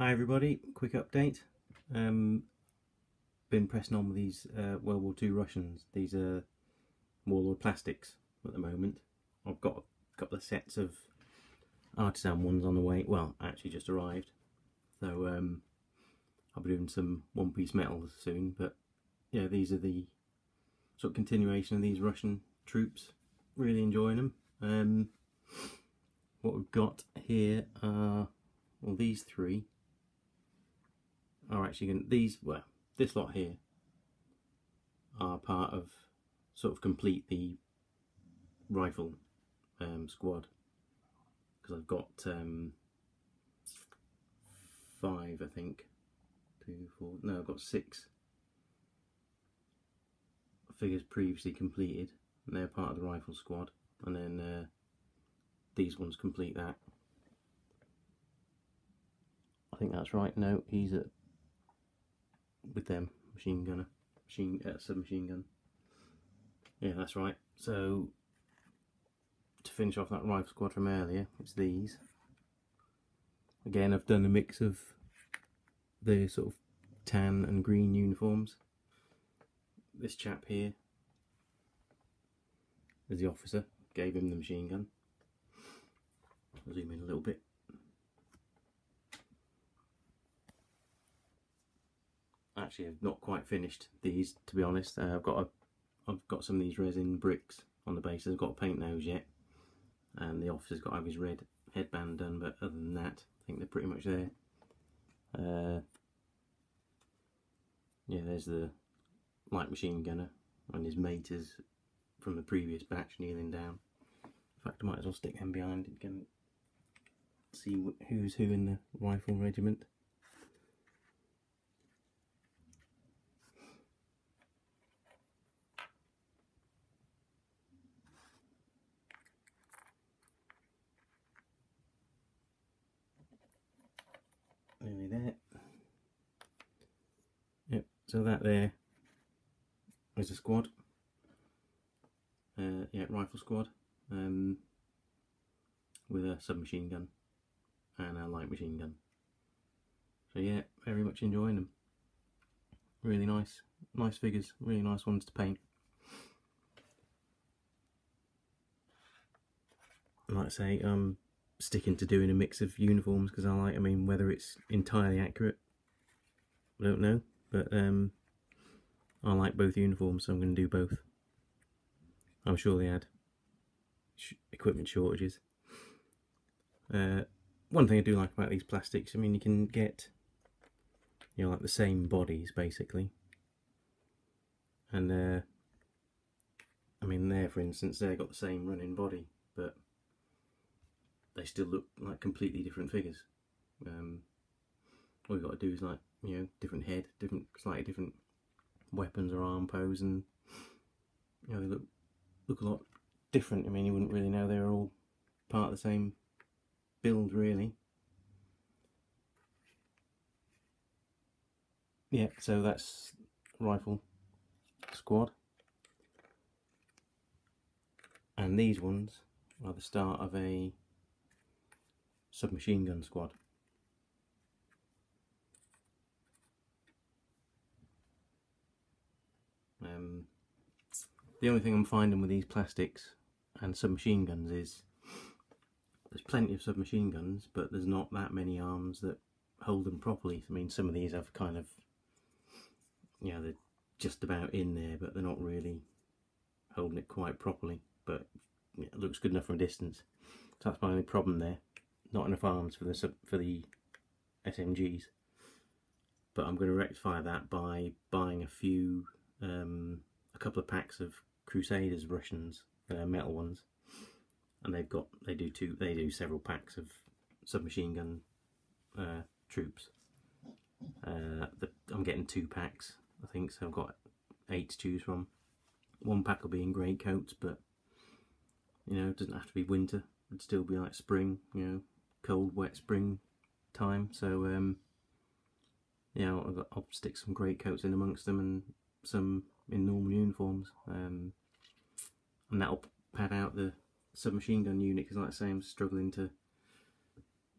Hi everybody, quick update. Um, been pressing on with these uh, World War II Russians. These are Warlord plastics at the moment. I've got a couple of sets of Artizan ones on the way. Well, actually just arrived. So um, I'll be doing some one-piece metals soon. But yeah, these are the sort of continuation of these Russian troops. Really enjoying them. Um, what we've got here are well these three are actually going these well this lot here are part of sort of complete the rifle um, squad because I've got um, five I think two four no I've got six figures previously completed and they're part of the rifle squad and then uh, these ones complete that. I think that's right. No, he's at with them machine gunner, machine uh, submachine gun. Yeah, that's right. So to finish off that rifle squad from earlier, it's these. Again, I've done a mix of the sort of tan and green uniforms. This chap here is the officer, gave him the machine gun zoom in a little bit. Actually, I've not quite finished these, to be honest. Uh, I've got a, I've got some of these resin bricks on the base. I've got to paint those yet, and the officer's got to have his red headband done. But other than that, I think they're pretty much there. Uh, yeah, there's the light machine gunner, and his mate is from the previous batch kneeling down. In fact, I might as well stick him behind. You can see who's who in the rifle regiment. So that there is a squad. Uh, yeah, rifle squad. Um, with a submachine gun and a light machine gun. So yeah, very much enjoying them. Really nice, nice figures, really nice ones to paint. Like I say, I'm sticking to doing a mix of uniforms because I like, I mean, whether it's entirely accurate, I don't know, but um, I like both uniforms, so I'm going to do both. I'm sure they had sh equipment shortages. Uh, one thing I do like about these plastics, I mean, you can get, you know, like the same bodies basically. And uh, I mean, there, for instance, they've got the same running body, but they still look like completely different figures. Um, all you've got to do is like, you know, different head, different, slightly different weapons or arm pose, and you know, they look look a lot different. I mean, you wouldn't really know they're all part of the same build really. Yeah, so that's rifle squad. And these ones are the start of a submachine gun squad. Um, the only thing I'm finding with these plastics and submachine guns is there's plenty of submachine guns, but there's not that many arms that hold them properly. I mean, some of these have kind of, you know, they're just about in there, but they're not really holding it quite properly. But it looks good enough from a distance. So that's my only problem there. Not enough arms for the sub, for the SMGs. But I'm going to rectify that by buying a few, um, a couple of packs of Crusaders Russians, uh, metal ones, and they've got they do two they do several packs of submachine gun uh, troops. Uh, the, I'm getting two packs, I think, so I've got eight to choose from. One pack will be in grey coats, but you know, it doesn't have to be winter. It'd still be like spring, you know, cold, wet spring time. So, um, yeah, I'll, I'll stick some grey coats in amongst them and some in normal uniforms, um, and that'll pad out the submachine gun unit because like I say I'm struggling to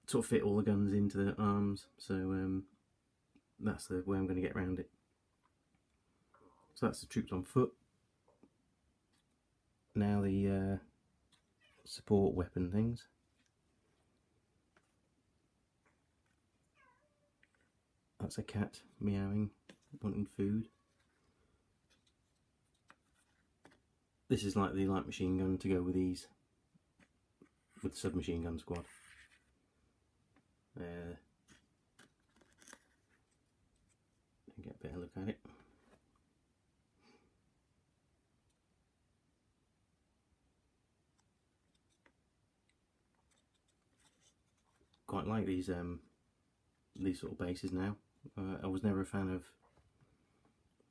sort of fit all the guns into the arms. So um, that's the way I'm going to get around it. So that's the troops on foot. Now the uh, support weapon things. That's a cat meowing, wanting food. This is like the light machine gun to go with these, with the submachine gun squad. Uh, get a better look at it. Quite like these um, these sort of bases now. Uh, I was never a fan of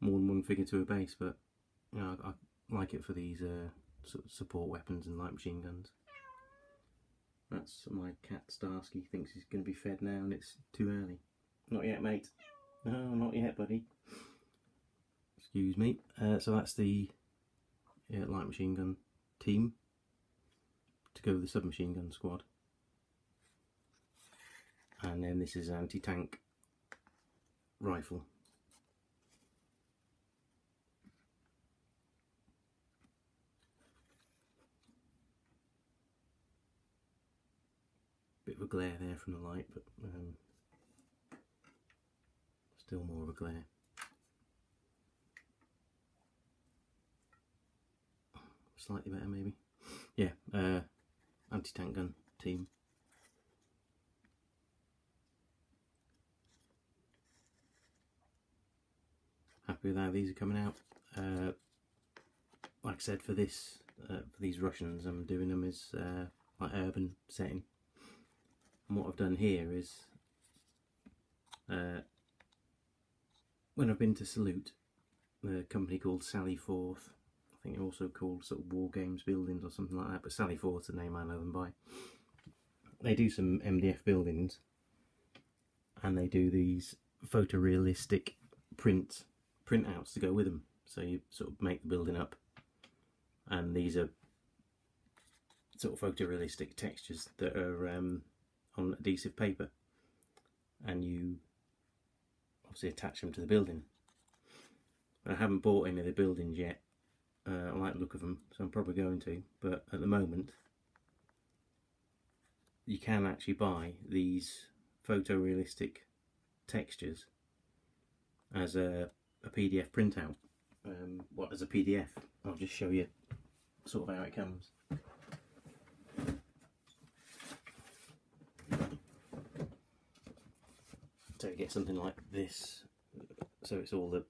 more than one figure to a base, but you know, I, I like it for these uh, support weapons and light machine guns. That's my cat Starsky thinks he's going to be fed now and it's too early. Not yet, mate. No, not yet, buddy. Excuse me. Uh, so that's the yeah, light machine gun team to go with the submachine gun squad. And then this is an anti-tank rifle. Glare there from the light, but um, still more of a glare. Slightly better maybe. Yeah, uh, anti-tank gun team. happy with how these are coming out. Uh, like I said, for this, uh, for these Russians, I'm doing them as uh, like urban setting. And what I've done here is, uh, when I've been to Salute, the company called Sally Forth, I think they're also called sort of War Games Buildings or something like that, but Sally Forth's the name I know them by. They do some MDF buildings, and they do these photorealistic prints printouts to go with them. So you sort of make the building up, and these are sort of photorealistic textures that are um, on adhesive paper, and you obviously attach them to the building. I haven't bought any of the buildings yet. Uh, I like the look of them, so I'm probably going to. But at the moment, you can actually buy these photorealistic textures as a a PDF printout. Um, what as a PDF? I'll just show you sort of how it comes. So get something like this. So it's all the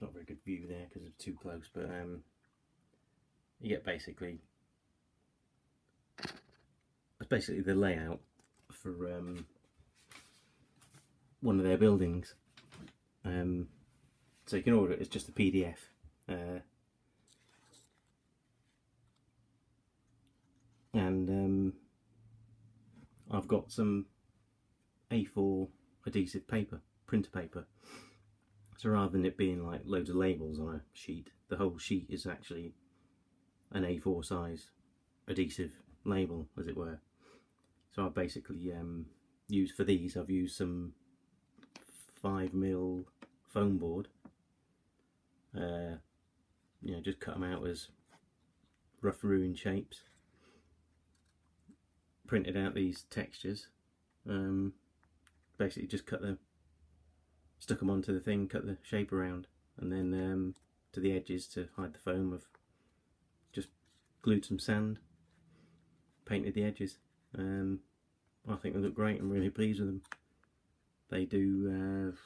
not very good view there because it's too close, but um, you get basically it's basically the layout for um, one of their buildings. Um, so you can order it it's just a PDF. Uh, and um, I've got some A4 adhesive paper, printer paper. So rather than it being like loads of labels on a sheet, the whole sheet is actually an A4 size adhesive label, as it were. So I've basically um, used for these, I've used some 5mm foam board uh, you know, just cut them out as rough ruined shapes. Printed out these textures. Um, basically just cut them, stuck them onto the thing, cut the shape around, and then um, to the edges to hide the foam of just glued some sand, painted the edges. Um, I think they look great. I'm really pleased with them. They do uh,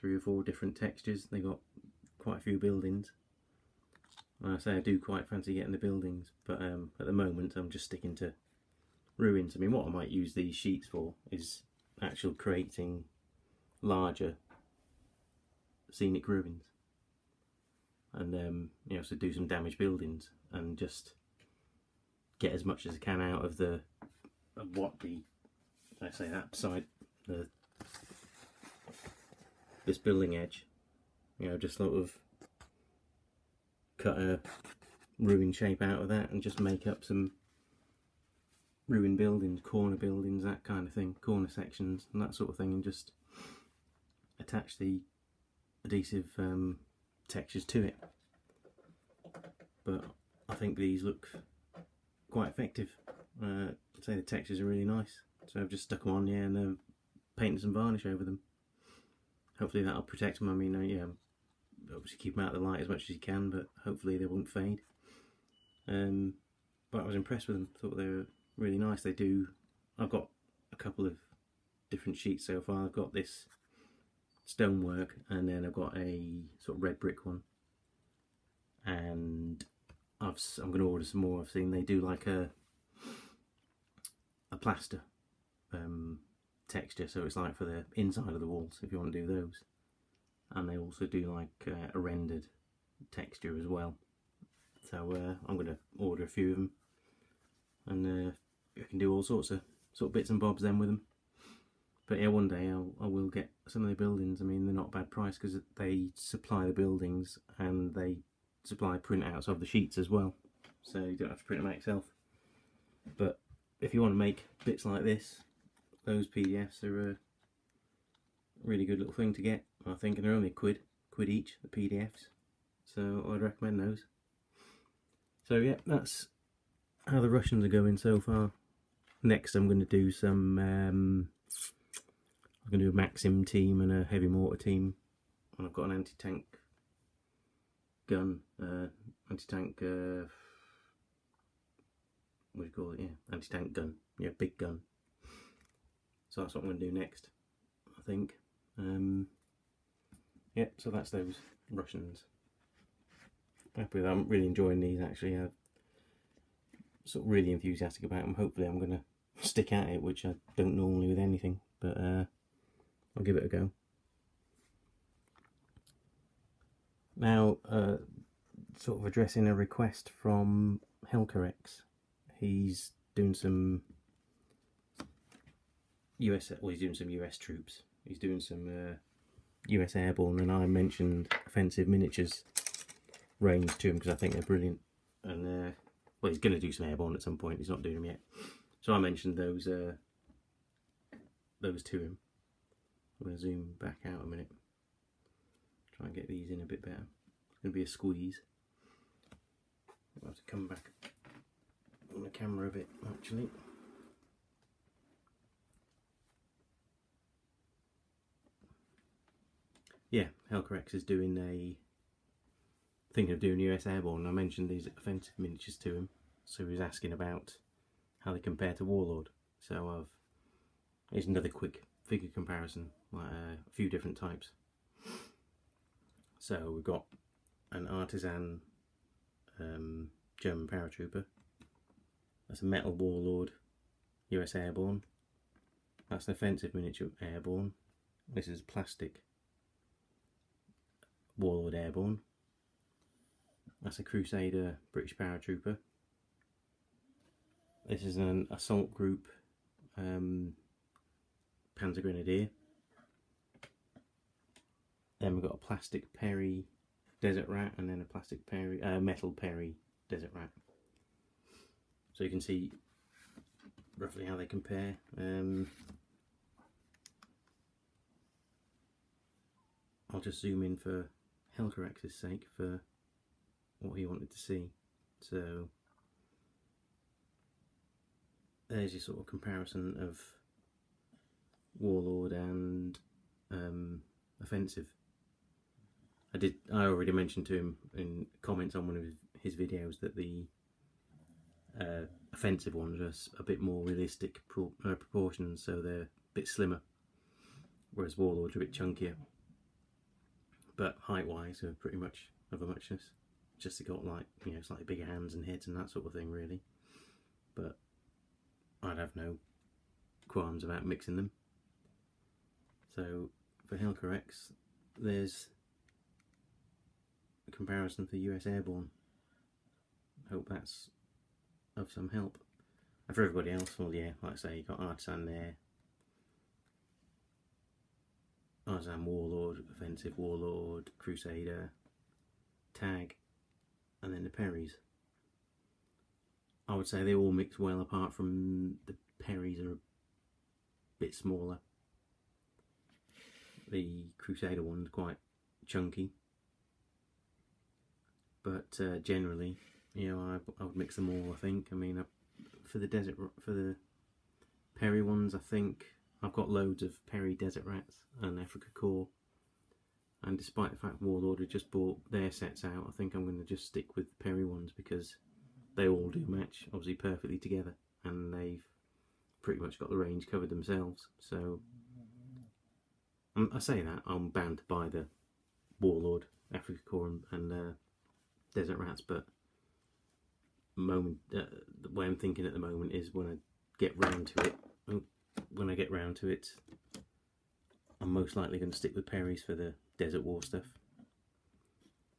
three or four different textures. They got quite a few buildings. I say, I do quite fancy getting the buildings, but um, at the moment I'm just sticking to ruins. I mean, what I might use these sheets for is actual creating larger scenic ruins. And, um, you know, so do some damaged buildings and just get as much as I can out of the, of what the, I say that side, the this building edge. You know, just sort of cut a ruin shape out of that and just make up some ruined buildings, corner buildings, that kind of thing, corner sections and that sort of thing, and just attach the adhesive um, textures to it. But I think these look quite effective. Uh, I'd say the textures are really nice, so I've just stuck them on, yeah, and uh, painted some varnish over them. Hopefully that'll protect them. I mean, uh, yeah, obviously keep them out of the light as much as you can, but hopefully they won't fade. Um, but I was impressed with them. Thought they were really nice. They do. I've got a couple of different sheets so far. I've got this stonework, and then I've got a sort of red brick one. And I've, I'm going to order some more. I've seen they do like a a plaster um, texture, so it's like for the inside of the walls if you want to do those. And they also do like uh, a rendered texture as well. So uh, I'm going to order a few of them, and uh, I can do all sorts of sort of bits and bobs then with them. But yeah, one day I'll, I will get some of the buildings. I mean, they're not a bad price because they supply the buildings and they supply printouts of the sheets as well. So you don't have to print them out yourself. But if you want to make bits like this, those PDFs are a really good little thing to get. I think, and they're only a quid, quid each, the PDFs. So I'd recommend those. So yeah, that's how the Russians are going so far. Next I'm going to do some, um, I'm going to do a Maxim team and a heavy mortar team. And I've got an anti-tank gun, uh, anti-tank, uh, what do you call it, yeah, anti-tank gun, yeah, big gun. So that's what I'm going to do next, I think. Um, yeah, so that's those Russians. Happy with I'm really enjoying these actually. I'm sort of really enthusiastic about them. Hopefully I'm going to stick at it, which I don't normally with anything, but uh, I'll give it a go. Now, uh, sort of addressing a request from Helcorex. He's doing some US, well, he's doing some US troops. He's doing some uh, US airborne, and I mentioned offensive miniatures range to him because I think they're brilliant. And uh, well, he's going to do some airborne at some point. He's not doing them yet, so I mentioned those uh, those to him. I'm going to zoom back out a minute. Try and get these in a bit better. It's going to be a squeeze. I'll have to come back on the camera a bit actually. Yeah, Helcorex is doing a thinking of doing US Airborne. I mentioned these offensive miniatures to him, so he was asking about how they compare to Warlord. So I've here's another quick figure comparison, like uh, a few different types. So we've got an Artizan um, German paratrooper. That's a metal warlord US Airborne. That's an offensive miniature airborne. This is plastic warlord airborne. That's a Crusader British paratrooper. This is an assault group um, Panzer Grenadier. Then we've got a plastic Perry Desert Rat and then a plastic Perry, uh, metal Perry Desert Rat. So you can see roughly how they compare. Um, I'll just zoom in for Helcorex's sake for what he wanted to see. So there's your sort of comparison of Warlord and um, Offensive. I did. I already mentioned to him in comments on one of his videos that the uh, offensive ones are a bit more realistic pro uh, proportions, so they're a bit slimmer, whereas Warlords are a bit chunkier. But height-wise, are pretty much of a muchness. Just they got like you know slightly bigger hands and heads and that sort of thing, really. But I'd have no qualms about mixing them. So for Helcorex, there's a comparison for US Airborne. Hope that's of some help. And for everybody else, well yeah, like I say, you got Artizan there. Artizan Warlord, Offensive Warlord, Crusader, TAG, and then the Perrys. I would say they all mix well apart from the Perrys are a bit smaller. The Crusader one's quite chunky. But uh, generally, you know, I, I would mix them all, I think. I mean, I, for the desert, for the Perry ones, I think I've got loads of Perry Desert Rats and Afrika Korps. And despite the fact Warlord had just bought their sets out, I think I'm going to just stick with the Perry ones because they all do match, obviously, perfectly together. And they've pretty much got the range covered themselves. So, I say that, I'm bound to buy the Warlord, Afrika Korps and, and uh, Desert Rats, but moment uh, the way I'm thinking at the moment is when I get round to it, oh, when I get round to it, I'm most likely going to stick with Perry's for the Desert War stuff.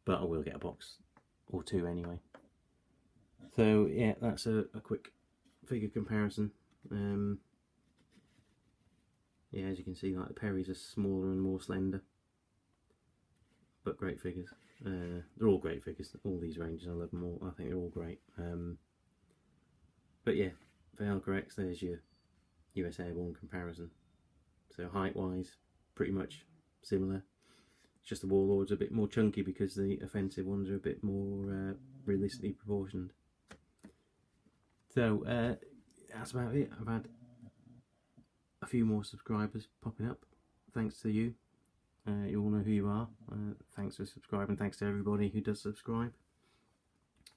But I will get a box or two anyway. So yeah, that's a, a quick figure comparison. Um, yeah, as you can see, like the Perry's are smaller and more slender, but great figures. Uh, they're all great figures. All these ranges, I love them all. I think they're all great. Um, but yeah, for Elcor there's your US Airborne comparison. So height-wise, pretty much similar. It's just the Warlord's are a bit more chunky because the offensive ones are a bit more uh, realistically proportioned. So uh, that's about it. I've had a few more subscribers popping up, thanks to you. Uh, you all know who you are. Uh, thanks for subscribing. Thanks to everybody who does subscribe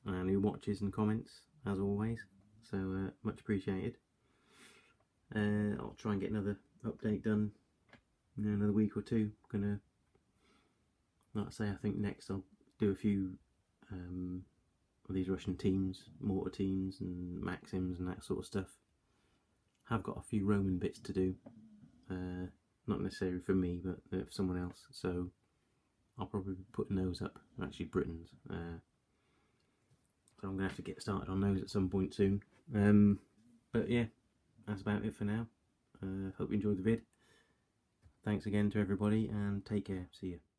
and who watches and comments, as always. So uh, much appreciated. Uh, I'll try and get another update done in another week or two. I'm gonna, like I say, I think next I'll do a few um, these Russian teams, mortar teams, and maxims and that sort of stuff. Have got a few Roman bits to do. Uh, not necessarily for me, but uh, for someone else. So I'll probably be putting those up. actually Britain's. Uh, so I'm to have to get started on those at some point soon. Um, but yeah, that's about it for now. Uh, hope you enjoyed the vid. Thanks again to everybody and take care. See you.